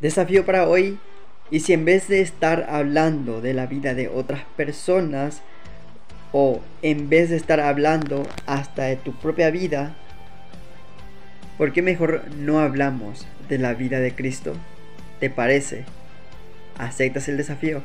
Desafío para hoy. Y si en vez de estar hablando de la vida de otras personas, o en vez de estar hablando hasta de tu propia vida, ¿por qué mejor no hablamos de la vida de Cristo? ¿Te parece? ¿Aceptas el desafío?